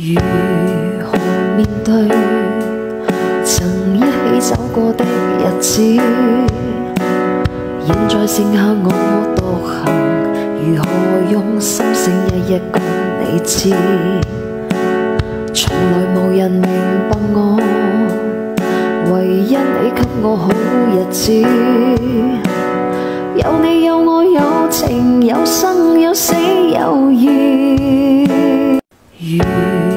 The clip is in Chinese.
如何面对曾一起走过的日子？现在剩下我独行，如何用心声一一讲你知？从来无人明白我，唯一你给我好日子。有你有我 you.